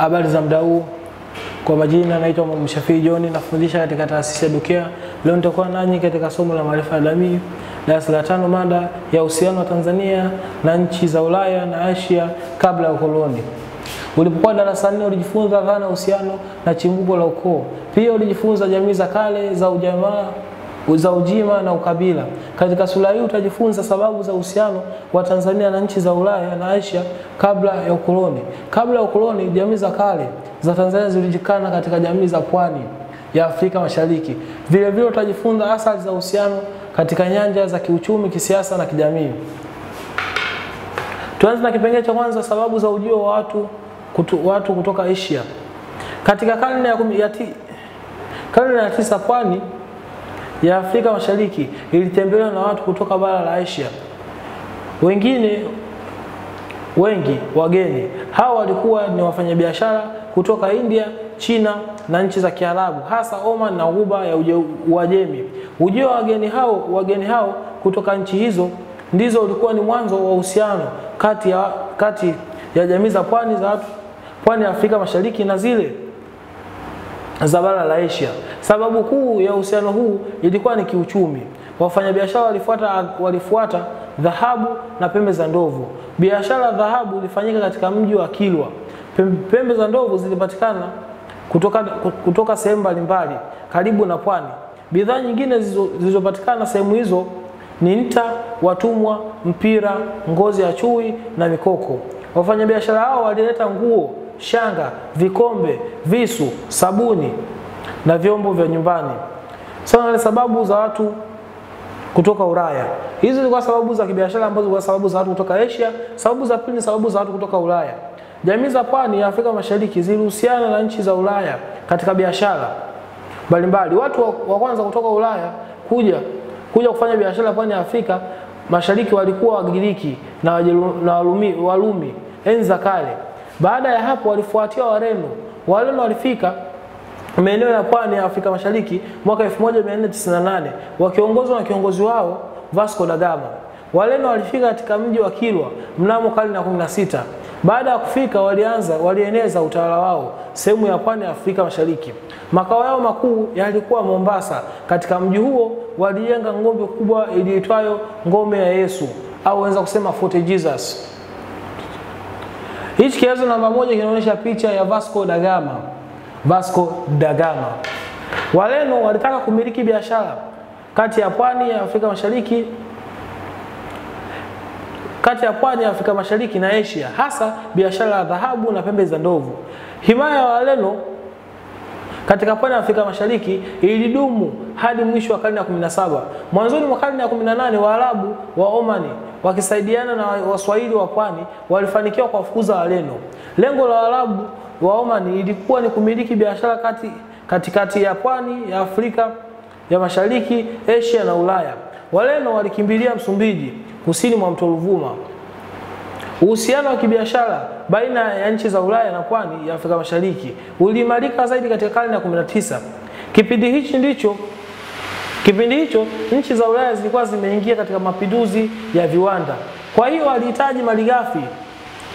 Habari za muda huu, kwa majina naitwa Mwalimu Shafii John, nafundisha katika taasisi ya Dukea. Leo nitakuwa nanyi katika somo la maarifa ya jamii darasa la tano, mada ya uhusiano wa Tanzania na nchi za Ulaya na Asia kabla ya ukoloni. Ulipokuwa darasa nne ulijifunza dhana uhusiano na chimbuko la ukoo. Pia ulijifunza jamii za kale za ujamaa za ujima na ukabila. Katika sura hii utajifunza sababu za uhusiano wa Tanzania na nchi za Ulaya na Asia kabla ya ukoloni. Kabla ya ukoloni, jamii za kale za Tanzania zilijikana katika jamii za pwani ya Afrika Mashariki. Vile vile utajifunza athari za uhusiano katika nyanja za kiuchumi, kisiasa na kijamii. Tuanze na kipengele cha kwanza, sababu za ujio wa watu, kutu, watu kutoka Asia. Katika karne ya, karne ya tisa pwani ya Afrika Mashariki ilitembelewa na watu kutoka bara la Asia. Wengine wengi wageni hawa walikuwa ni wafanyabiashara kutoka India, China na nchi za Kiarabu, hasa Oman na Ghuba ya Uajemi. Ujio wa wageni hao wageni hao kutoka nchi hizo ndizo ulikuwa ni mwanzo wa uhusiano kati ya, kati ya jamii za pwani za pwani ya Afrika Mashariki na zile za bara la Asia. Sababu kuu ya uhusiano huu ilikuwa ni kiuchumi. Wafanyabiashara walifuata, walifuata dhahabu na pembe za ndovu. Biashara ya dhahabu ilifanyika katika mji wa Kilwa. Pembe za ndovu zilipatikana kutoka, kutoka sehemu mbalimbali karibu na pwani. Bidhaa nyingine zilizopatikana sehemu hizo ni nta, watumwa, mpira, ngozi ya chui na mikoko. Wafanyabiashara hao walileta nguo, shanga, vikombe, visu, sabuni na vyombo vya nyumbani. Sasa sababu za watu kutoka Ulaya. Hizi zilikuwa sababu za kibiashara ambazo zilikuwa sababu za watu kutoka Asia. Sababu za pili ni sababu za watu kutoka Ulaya. Jamii za pwani ya Afrika Mashariki zilihusiana na nchi za Ulaya katika biashara mbalimbali. Watu wa, wa kwanza kutoka Ulaya kuja kuja kufanya biashara pwani ya Afrika Mashariki walikuwa Wagiriki na, na Walumi, Walumi enzi za kale. Baada ya hapo walifuatia Wareno. Wareno walifika maeneo ya pwani ya Afrika Mashariki mwaka 1498 wakiongozwa na kiongozi wao Vasco da Gama. Wareno walifika katika mji wa Kilwa mnamo karne ya 16. Baada ya kufika walianza walieneza utawala wao sehemu ya pwani ya Afrika Mashariki. Makao yao makuu yalikuwa Mombasa. Katika mji huo walijenga ngome kubwa iliyoitwayo Ngome ya Yesu au unaweza kusema Fort Jesus. Hichi kigezo namba moja kinaonyesha picha ya Vasco da Gama. Vasco da Gama. Wareno walitaka kumiliki biashara kati ya pwani ya Afrika Mashariki kati ya pwani ya Afrika Mashariki na Asia, hasa biashara ya dhahabu na pembe za ndovu. Himaya ya Wareno katika pwani ya Afrika Mashariki ilidumu hadi mwisho wa karne ya 17. Mwanzoni mwa karne ya 18 Waarabu wa Omani wakisaidiana na Waswahili wa pwani walifanikiwa kuwafukuza Wareno. Lengo la Waarabu wa Omani ilikuwa ni kumiliki biashara kati katikati ya pwani ya Afrika ya Mashariki, Asia na Ulaya. Wareno walikimbilia Msumbiji, kusini mwa mto Ruvuma. Uhusiano wa kibiashara baina ya nchi za Ulaya na pwani ya Afrika Mashariki uliimarika zaidi katika karne ya 19. Kipindi hichi ndicho kipindi hicho nchi za Ulaya zilikuwa zimeingia katika mapinduzi ya viwanda. Kwa hiyo walihitaji malighafi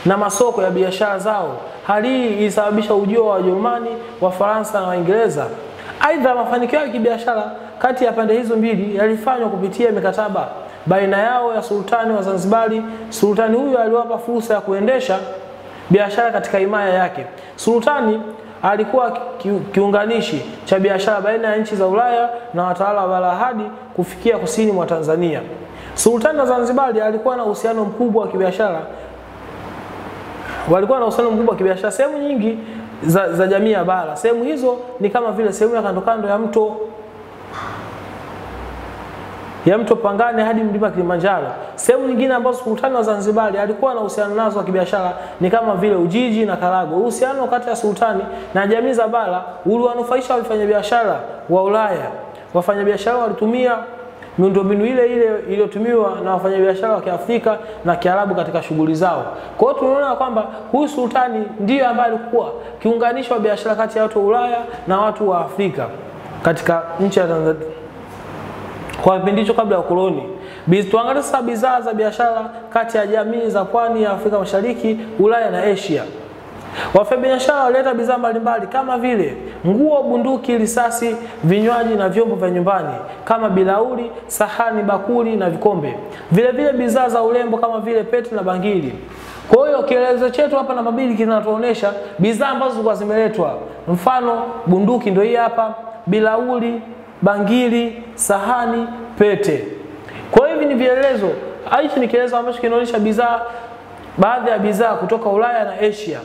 na masoko ya biashara zao. Hali hii ilisababisha ujio wa Wajerumani, Wafaransa na Waingereza. Aidha, mafanikio ya kibiashara kati ya pande hizo mbili yalifanywa kupitia mikataba baina yao ya sultani wa Zanzibari. Sultani huyo aliwapa fursa ya kuendesha biashara katika himaya yake. Sultani alikuwa kiunganishi cha biashara baina ya nchi za Ulaya na watawala wa bara hadi kufikia kusini mwa Tanzania. Sultani wa Zanzibar alikuwa na uhusiano mkubwa wa kibiashara walikuwa na uhusiano mkubwa wa kibiashara sehemu nyingi za, za jamii ya bara. Sehemu hizo ni kama vile sehemu ya kandokando kando ya mto ya mto Pangani hadi mlima Kilimanjaro. Sehemu nyingine ambazo sultani wa Zanzibar alikuwa na uhusiano nazo wa kibiashara ni kama vile Ujiji na Karagwe. Uhusiano kati ya sultani na jamii za bara uliwanufaisha wafanyabiashara wa Ulaya. Wafanyabiashara walitumia miundombinu ile ile iliyotumiwa na wafanyabiashara wa Kiafrika na Kiarabu katika shughuli zao. Kwa hiyo tunaona kwamba huyu sultani ndiyo ambaye alikuwa kiunganisho wa biashara kati ya watu wa Ulaya na watu wa Afrika katika nchi ya Tanzania kwa kipindi hicho kabla ya ukoloni. Tuangalie sasa bidhaa za biashara kati ya jamii za pwani ya Afrika Mashariki, Ulaya na Asia. Wafanyabiashara walileta bidhaa mbalimbali kama vile nguo, bunduki, risasi, vinywaji na vyombo vya nyumbani kama bilauri, sahani, bakuli na vikombe. Vile vile bidhaa za urembo kama vile pete na bangili. Kwa hiyo kielezo chetu hapa namba mbili kinatuonyesha bidhaa ambazo zilikuwa zimeletwa. Mfano bunduki ndio hii hapa, bilauri, bangili, sahani, pete. Kwa hivi ni vielezo Hichi ni kielezo ambacho kinaonyesha bidhaa baadhi ya bidhaa kutoka Ulaya na Asia.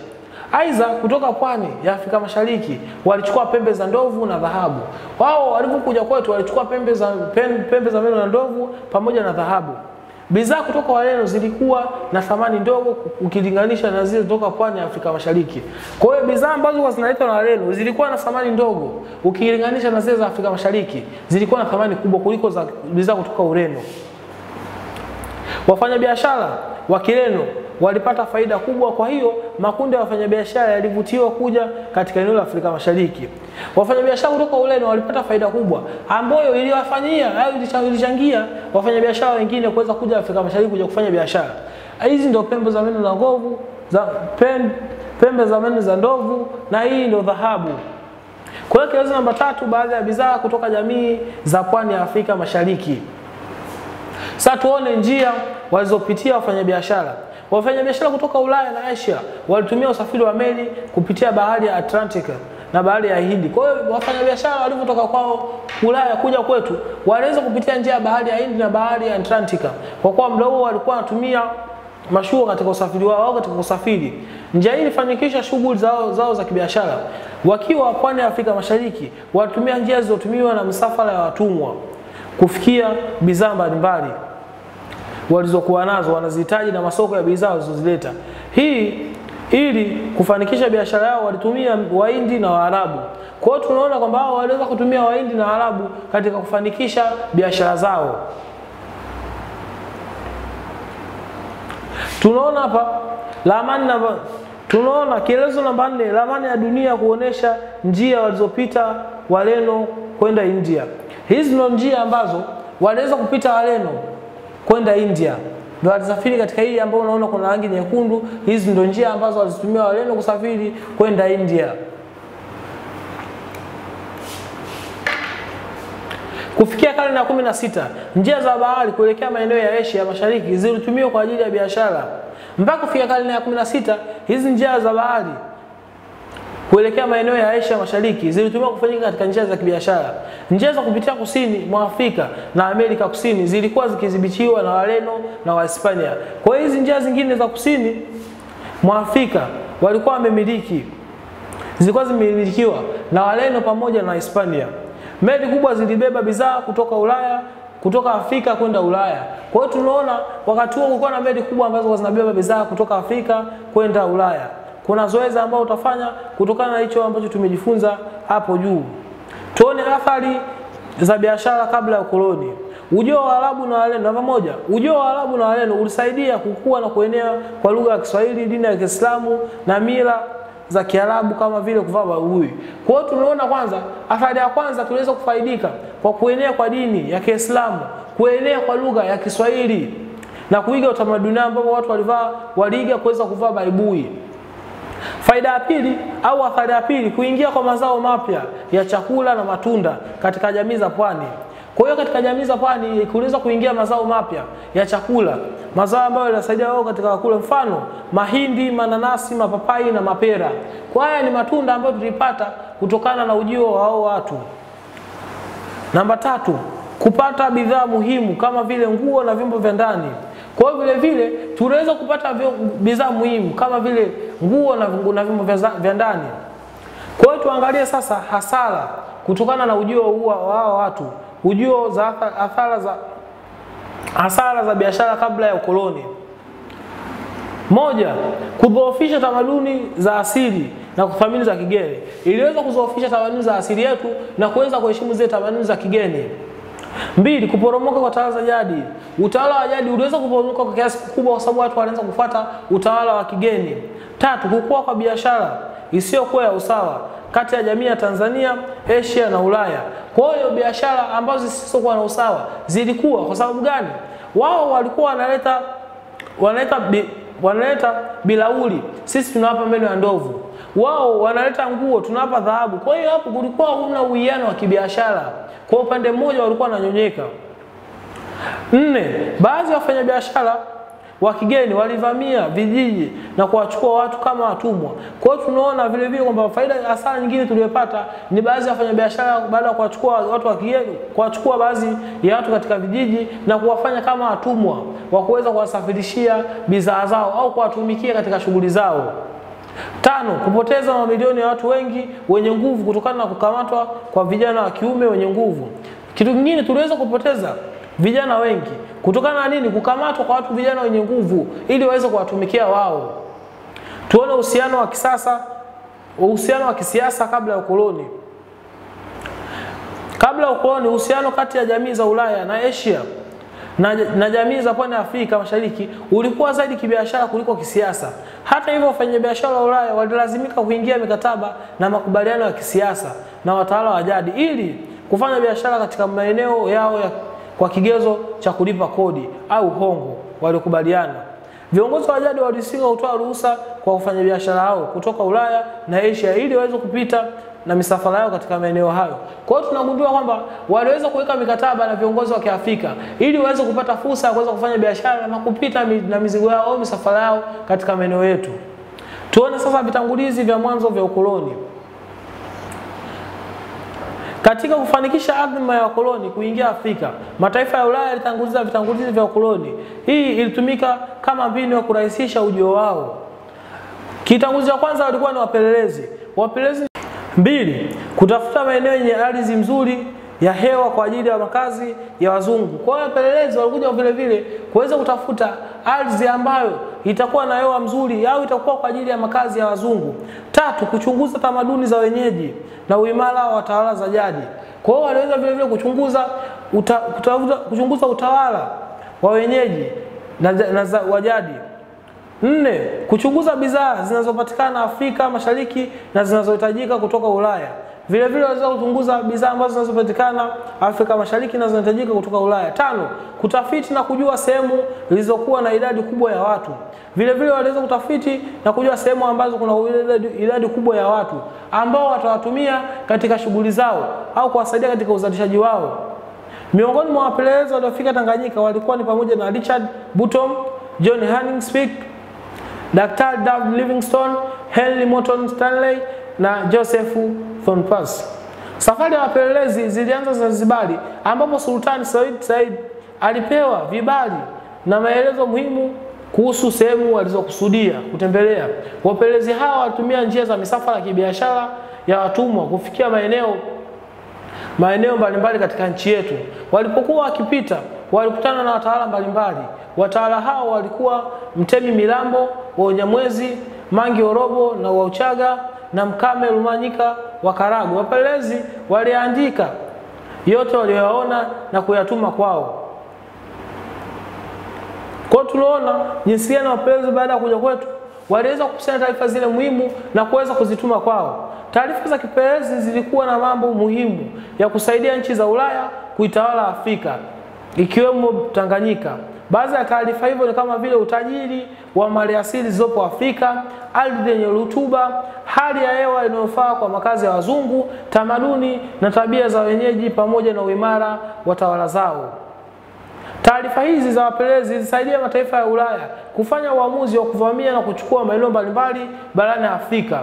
Aidha, kutoka pwani ya Afrika Mashariki walichukua pembe za ndovu na dhahabu. Wao walipokuja kwetu walichukua pembe za pembe za meno na ndovu pamoja na dhahabu. Bidhaa kutoka Wareno zilikuwa na thamani ndogo ukilinganisha na zile kutoka pwani ya Afrika Mashariki. Kwa hiyo bidhaa ambazo zinaletwa na Wareno zilikuwa na thamani ndogo ukilinganisha na zile za Afrika Mashariki, zilikuwa na thamani kubwa kuliko za bidhaa kutoka Ureno. Wafanyabiashara wa Kireno walipata faida kubwa, kwa hiyo makundi ya wafanyabiashara yalivutiwa kuja katika eneo la Afrika Mashariki. Wafanyabiashara kutoka Ureno walipata faida kubwa ambayo iliwafanyia au ilichangia wafanyabiashara wengine kuweza kuja Afrika Mashariki kuja kufanya biashara. Hizi ndio pembe za meno za ngovu za pen, pembe za meno za ndovu na hii ndio dhahabu. Kwa hiyo kielezo namba tatu, baadhi ya bidhaa kutoka jamii za pwani ya Afrika Mashariki. Sasa tuone njia walizopitia wafanyabiashara. Wafanyabiashara kutoka Ulaya na Asia walitumia usafiri wa meli kupitia bahari ya Atlantic na bahari ya Hindi. Kwa hiyo wafanyabiashara walivyotoka kwao Ulaya kuja kwetu waliweza kupitia njia ya bahari ya Hindi na bahari ya Atlantic. Kwa kuwa muda huo walikuwa wanatumia mashua katika usafiri wao au katika usafiri. Njia hii ilifanikisha shughuli zao, zao za kibiashara. Wakiwa pwani ya Afrika Mashariki walitumia njia zilizotumiwa na msafara ya watumwa kufikia bidhaa mbalimbali walizokuwa nazo wanazihitaji na masoko ya bidhaa walizozileta. Hii ili kufanikisha biashara yao walitumia Wahindi na Waarabu. Kwa hiyo tunaona kwamba hao waliweza kutumia Wahindi na Waarabu katika kufanikisha biashara zao. Tunaona hapa ramani na tunaona kielezo namba nne, ramani ya dunia kuonesha njia walizopita Wareno kwenda India. Hizi ndio njia ambazo waliweza kupita Wareno kwenda India. Ndio alisafiri katika hii ambayo unaona kuna rangi nyekundu. Hizi ndio njia ambazo walizitumia Wareno kusafiri kwenda India. Kufikia karne ya kumi na sita, njia za bahari kuelekea maeneo ya Asia Mashariki zilitumiwa kwa ajili ya biashara. Mpaka kufikia karne ya kumi na sita, hizi njia za bahari kuelekea maeneo ya Asia Mashariki zilitumiwa kufanyika katika njia za kibiashara. Njia za kupitia kusini mwa Afrika na Amerika Kusini zilikuwa zikidhibitiwa na Wareno na Wahispania. Kwa hiyo hizi njia zingine za kusini mwa Afrika walikuwa wamemiliki, zilikuwa zimemilikiwa na Wareno pamoja na Hispania. Meli kubwa zilibeba bidhaa kutoka Ulaya kutoka Afrika kwenda Ulaya. Kwa hiyo tunaona wakati huo kulikuwa na meli kubwa ambazo zinabeba bidhaa kutoka Afrika kwenda Ulaya. Kuna zoezi ambalo utafanya kutokana na hicho ambacho tumejifunza hapo juu. Tuone athari za biashara kabla ya ukoloni. Ujio wa Waarabu na Wareno namba moja, ujio wa Waarabu na Wareno ulisaidia kukua na kuenea kwa lugha ya Kiswahili, dini ya Kiislamu na mila za Kiarabu kama vile kuvaa baibui. Kwa hiyo tunaona kwanza, athari ya kwanza tuliweza kufaidika kwa kuenea kwa dini ya Kiislamu, kuenea kwa lugha ya Kiswahili na kuiga utamaduni ambapo watu walivaa waliiga kuweza kuvaa baibui. Faida ya pili au athari ya pili, kuingia kwa mazao mapya ya chakula na matunda katika jamii za pwani. Kwa hiyo katika jamii za pwani kuliweza kuingia mazao mapya ya chakula, mazao ambayo yanasaidia wao katika kula, mfano mahindi, mananasi, mapapai na mapera. Kwa haya ni matunda ambayo tulipata kutokana na ujio wa hao watu. Namba tatu, kupata bidhaa muhimu kama vile nguo na vyombo vya ndani. Kwa hiyo vile vile tunaweza kupata bidhaa muhimu kama vile nguo na, vyombo vya ndani. Kwa hiyo tuangalie sasa hasara kutokana na ujio huu wa watu, ujio za athara za hasara za biashara kabla ya ukoloni. Moja, kudhoofisha tamaduni za asili na thamani za kigeni. Iliweza kudhoofisha tamaduni za asili yetu na kuweza kuheshimu zile tamaduni za kigeni. Mbili, kuporomoka kwa tawala za jadi. Utawala wa jadi uliweza kuporomoka kwa kiasi kikubwa kwa sababu watu walianza kufuata utawala wa kigeni. Tatu, kukua kwa biashara isiyokuwa ya usawa kati ya jamii ya Tanzania, Asia na Ulaya. Kwa hiyo biashara ambazo zisizokuwa na usawa zilikuwa kwa sababu gani? Wao walikuwa wanaleta wanaleta bi, wanaleta bilauli, sisi tunawapa meno ya ndovu. Wao wanaleta nguo, tunawapa dhahabu. Kwa hiyo hapo kulikuwa huna uwiano wa kibiashara, kwa upande mmoja walikuwa wananyonyeka. Nne, baadhi ya wafanyabiashara wa kigeni walivamia vijiji na kuwachukua watu kama watumwa. Kwa hiyo tunaona vile vile kwamba faida hasara nyingine tuliyopata ni baadhi ya wafanyabiashara baada ya kuwachukua watu wa kigeni, kuwachukua baadhi ya watu katika vijiji na kuwafanya kama watumwa wa kuweza kuwasafirishia bidhaa zao au kuwatumikia katika shughuli zao. Tano, kupoteza mamilioni ya watu wengi wenye nguvu kutokana na kukamatwa kwa vijana wa kiume wenye nguvu. Kitu kingine tuliweza kupoteza vijana wengi kutokana na nini? Kukamatwa kwa watu vijana wenye nguvu ili waweze kuwatumikia wao. Tuone uhusiano wa kisasa, uhusiano wa kisiasa kabla ya ukoloni. Kabla ya ukoloni, uhusiano kati ya jamii za Ulaya na Asia na, na jamii za pwani ya Afrika Mashariki ulikuwa zaidi kibiashara kuliko kisiasa. Hata hivyo, wafanyabiashara wa Ulaya walilazimika kuingia mikataba na makubaliano ya kisiasa na watawala wa jadi ili kufanya biashara katika maeneo yao ya kwa kigezo cha kulipa kodi au hongo waliokubaliana. Viongozi wa jadi walisinga kutoa ruhusa kwa wafanyabiashara hao kutoka Ulaya na Asia ili waweze kupita na misafara yao katika maeneo hayo. Kwa hiyo tunagundua kwamba waliweza kuweka mikataba na viongozi wa Kiafrika ili waweze kupata fursa ya kuweza kufanya biashara na kupita na mizigo yao au misafara yao katika maeneo yetu. Tuone sasa vitangulizi vya mwanzo vya ukoloni. Katika kufanikisha azma ya wakoloni kuingia Afrika, mataifa ya Ulaya yalitanguliza vitangulizi vya wakoloni Hii ilitumika kama mbinu ya kurahisisha ujio wao. Kitangulizi cha kwanza walikuwa ni wapelelezi. Wapelelezi mbili, kutafuta maeneo yenye ardhi nzuri ya hewa kwa ajili ya makazi ya wazungu. Kwa hiyo wapelelezi walikuja vile vile kuweza kutafuta ardhi ambayo itakuwa na hewa mzuri au itakuwa kwa ajili ya makazi ya wazungu. Tatu, kuchunguza tamaduni za wenyeji na uimara wa tawala za jadi. Kwa hiyo waliweza vile vile kuchunguza uta, kutafuta, kuchunguza utawala wa wenyeji na, na wa jadi. Nne, kuchunguza bidhaa zinazopatikana Afrika Mashariki na zinazohitajika kutoka Ulaya. Vile vile waweza kuchunguza bidhaa ambazo zinazopatikana Afrika Mashariki na zinahitajika kutoka Ulaya. Tano, kutafiti na kujua sehemu zilizokuwa na idadi kubwa ya watu. Vile vile waliweza kutafiti na kujua sehemu ambazo kuna idadi, kubwa ya watu ambao watawatumia katika shughuli zao au kuwasaidia katika uzalishaji wao. Miongoni mwa wapelelezi waliofika Tanganyika walikuwa ni pamoja na Richard Butom, John Hanning Speke, Dr. David Livingstone, Henry Morton Stanley na Joseph Thornpas. Safari ya wapelelezi zilianza Zanzibari ambapo Sultani Said Said alipewa vibali na maelezo muhimu kuhusu sehemu walizokusudia kutembelea. Wapelelezi hawa walitumia njia za misafara ya kibiashara ya watumwa kufikia maeneo maeneo mbalimbali katika nchi yetu. Walipokuwa wakipita, walikutana na watawala mbalimbali. Watawala hao walikuwa Mtemi Milambo wa Unyamwezi, Mangi Orobo na wa Uchaga na Mkame Rumanyika wa Karagwe. Wapelelezi waliandika yote walioyaona na kuyatuma kwao. Kwa tuliona jinsi gani wapelelezi baada ya kuja kwetu waliweza kukusanya taarifa zile muhimu na kuweza kuzituma kwao. Taarifa za kipelelezi zilikuwa na mambo muhimu ya kusaidia nchi za Ulaya kuitawala Afrika ikiwemo Tanganyika. Baadhi ya taarifa hivyo ni kama vile utajiri wa maliasili zilizopo Afrika, ardhi yenye rutuba, hali ya hewa inayofaa kwa makazi ya wazungu, tamaduni na tabia za wenyeji, pamoja na uimara wa tawala zao. Taarifa hizi za wapelelezi zilisaidia mataifa ya Ulaya kufanya uamuzi wa kuvamia na kuchukua maeneo mbalimbali barani Afrika.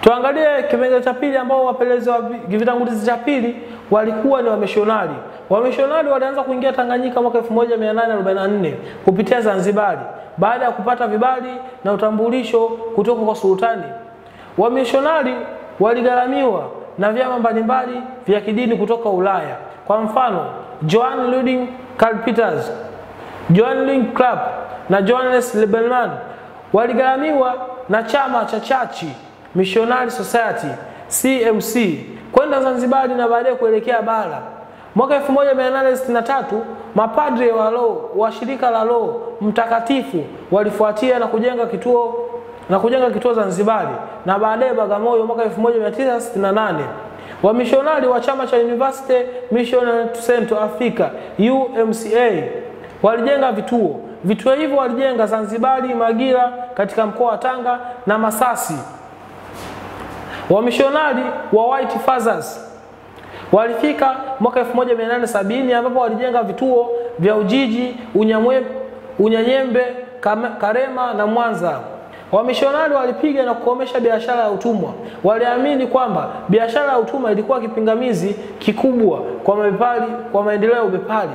Tuangalie kipengele cha pili ambao wapelelezi wa vitangulizi cha pili walikuwa ni wamishonari. Wamishonari walianza kuingia Tanganyika mwaka 1844 kupitia Zanzibari baada ya kupata vibali na utambulisho kutoka kwa sultani. Wamishonari waligharamiwa na vyama mbalimbali vya kidini kutoka Ulaya. Kwa mfano, Johann Ludwig Karl Peters, Johann Ludwig Club na Johannes Lieberman waligharamiwa na chama cha Chachi Missionary Society CMC kwenda Zanzibari na baadaye kuelekea bara. Mwaka 1863 mapadre wa Lo wa shirika la Lo mtakatifu walifuatia na kujenga kituo na kujenga kituo Zanzibari na baadaye Bagamoyo mwaka 1968. Wamishonari wa chama cha University Mission Center Africa UMCA walijenga vituo Vituo hivyo walijenga Zanzibari, Magira katika mkoa wa Tanga na Masasi. Wamishonari wa White Fathers walifika mwaka 1870 ambapo walijenga vituo vya Ujiji, Unyamwe, Unyanyembe, Karema na Mwanza. Wamishonari walipiga na kukomesha biashara ya utumwa. Waliamini kwamba biashara ya utumwa ilikuwa kipingamizi kikubwa kwa mabepari, kwa maendeleo ya ubepari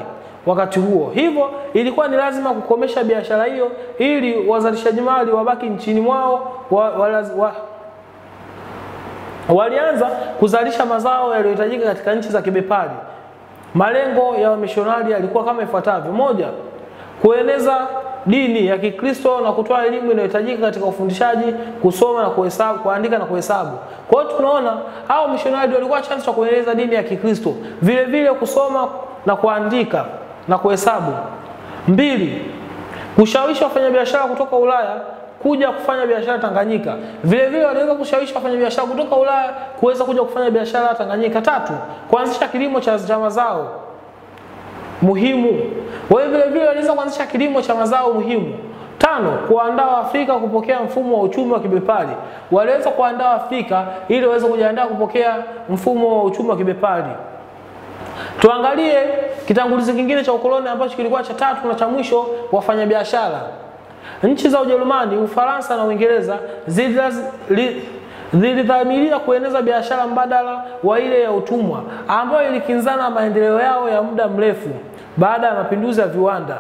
wakati huo. Hivyo ilikuwa ni lazima kukomesha biashara hiyo ili wazalishaji mali wabaki nchini mwao wa, wa, wa, walianza kuzalisha mazao yaliyohitajika katika nchi za kibepari. Malengo ya wamishonari yalikuwa kama ifuatavyo: moja, kueneza dini ya Kikristo na kutoa elimu inayohitajika katika ufundishaji, kusoma na kuhesabu, kuandika na kuhesabu. Kwa hiyo tunaona hao mishonari walikuwa chanzo cha kueneza dini ya Kikristo, vile vile kusoma na kuandika na kuhesabu. Mbili, kushawishi wafanyabiashara kutoka Ulaya kuja kufanya biashara Tanganyika. Vile vile waliweza kushawishi wafanyabiashara kutoka Ulaya kuweza kuja kufanya biashara Tanganyika. Tatu, kuanzisha kilimo cha, mazao muhimu. Wao vile vile waliweza kuanzisha kilimo cha mazao muhimu. Tano, kuandaa Waafrika kupokea mfumo wa uchumi wa kibepari. Waliweza kuandaa Afrika ili waweze kujiandaa kupokea mfumo wa uchumi wa kibepari. Tuangalie kitangulizi kingine cha ukoloni ambacho kilikuwa cha tatu na cha mwisho, wafanyabiashara. Nchi za Ujerumani, Ufaransa na Uingereza zilidhamiria kueneza biashara mbadala wa ile ya utumwa ambayo ilikinzana na maendeleo yao ya muda mrefu baada ya mapinduzi ya viwanda.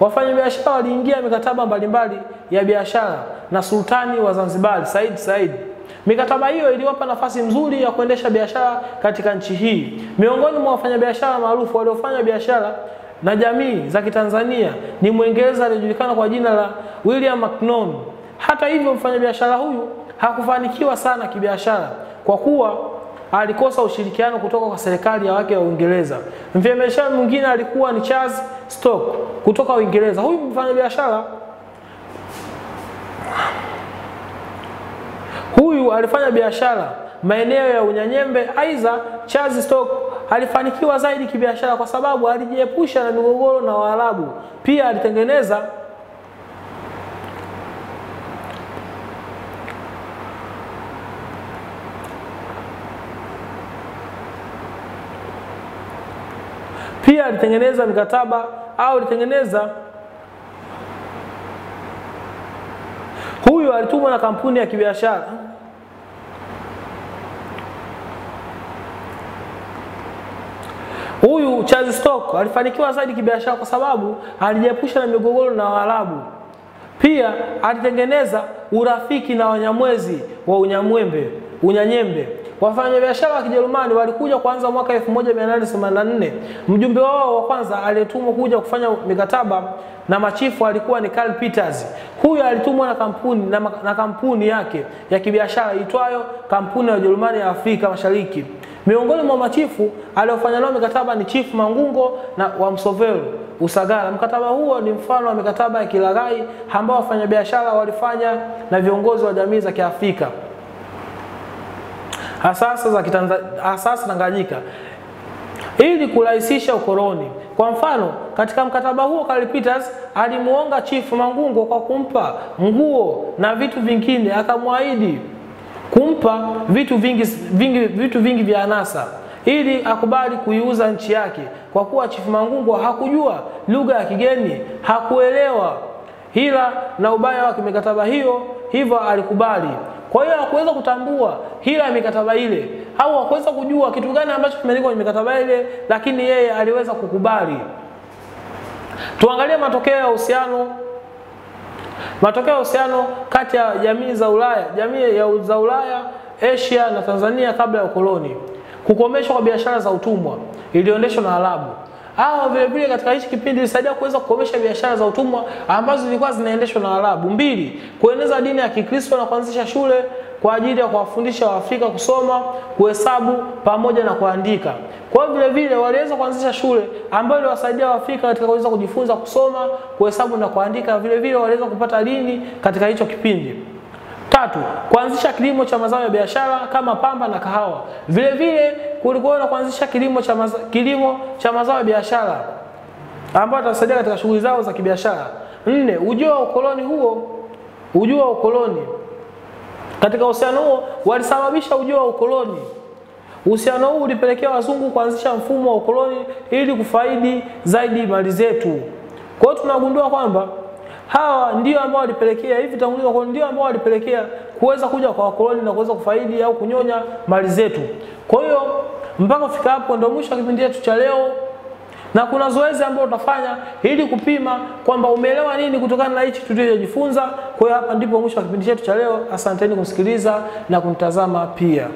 Wafanyabiashara waliingia mikataba mbalimbali ya biashara na sultani wa Zanzibar Said Said. Mikataba hiyo iliwapa nafasi nzuri ya kuendesha biashara katika nchi hii. Miongoni mwa wafanyabiashara maarufu waliofanya biashara na jamii za Kitanzania ni Mwingereza aliyejulikana kwa jina la William McNaughton. Hata hivyo, mfanyabiashara huyu hakufanikiwa sana kibiashara kwa kuwa alikosa ushirikiano kutoka kwa serikali ya wake wa Uingereza. Mfanyabiashara mwingine alikuwa ni Charles Stock kutoka Uingereza. Huyu mfanyabiashara huyu alifanya biashara maeneo ya Unyanyembe. Aidha, Charles Stock alifanikiwa zaidi kibiashara kwa sababu alijiepusha na migogoro na Waarabu. Pia alitengeneza pia alitengeneza mikataba au alitengeneza huyu alitumwa na kampuni ya kibiashara Huyu Charles Stock alifanikiwa zaidi kibiashara kwa sababu alijiepusha na migogoro na Waarabu. Pia alitengeneza urafiki na Wanyamwezi wa Unyamwembe, Unyanyembe. Wafanyabiashara wa Kijerumani walikuja kuanza mwaka 1884. Mjumbe wao wa kwanza aliyetumwa kuja kufanya mikataba na machifu alikuwa ni Karl Peters. Huyu alitumwa na kampuni na, na kampuni yake ya kibiashara itwayo Kampuni ya Ujerumani ya Afrika Mashariki. Miongoni mwa machifu aliofanya nao mikataba ni Chifu Mangungo na wa Msovelo Usagara. Mkataba huo ni mfano wa mikataba ya kilaghai ambao wafanyabiashara walifanya na viongozi wa jamii za Kiafrika hasasa za hasasa Tanganyika ili kurahisisha ukoloni. Kwa mfano, katika mkataba huo Karl Peters alimuonga Chifu Mangungo kwa kumpa nguo na vitu vingine, akamwahidi kumpa vitu vingi, vingi, vitu vingi vya anasa ili akubali kuiuza nchi yake, kwa kuwa Chifu Mangungwa hakujua lugha ya kigeni, hakuelewa hila na ubaya wa mikataba hiyo, hivyo alikubali. Kwa hiyo hakuweza kutambua hila ya mikataba ile au hakuweza kujua kitu gani ambacho kimeandikwa kwenye mikataba ile, lakini yeye aliweza kukubali. Tuangalie matokeo ya uhusiano matokeo ya uhusiano kati ya jamii za Ulaya, jamii ya za Ulaya, Asia na Tanzania kabla ya ukoloni. Kukomeshwa kwa biashara za utumwa iliyoendeshwa na Arabu. Hawa vile vile katika hichi kipindi ilisaidia kuweza kukomesha biashara za utumwa ambazo zilikuwa zinaendeshwa na Arabu. Mbili, kueneza dini ya Kikristo na kuanzisha shule kwa ajili ya kuwafundisha Waafrika kusoma, kuhesabu pamoja na kuandika. Kwa hiyo vile vile waliweza kuanzisha shule ambayo iliwasaidia Waafrika katika kuweza kujifunza kusoma, kuhesabu na kuandika. Vile vile waliweza kupata dini katika hicho kipindi. Tatu, kuanzisha kilimo cha mazao ya biashara kama pamba na kahawa. Vile vile kulikuwa na kuanzisha kilimo cha maza, kilimo cha mazao ya biashara ambayo atasaidia katika shughuli zao za kibiashara. Nne, ujio wa ukoloni huo, ujio wa ukoloni katika uhusiano huo walisababisha ujio wa ukoloni. Uhusiano huu ulipelekea wazungu kuanzisha mfumo wa ukoloni ili kufaidi zaidi mali zetu. Kwa hiyo tunagundua kwamba hawa ndio ambao walipelekea hivi tanguliza kwa ndio ambao walipelekea kuweza kuja kwa wakoloni na kuweza kufaidi au kunyonya mali zetu. Kwa hiyo mpaka kufika hapo ndio mwisho wa kipindi chetu cha leo, na kuna zoezi ambalo utafanya ili kupima kwamba umeelewa nini kutokana na hichi tulichojifunza. Kwa hiyo hapa ndipo mwisho wa kipindi chetu cha leo. Asanteni kumsikiliza na kumtazama pia.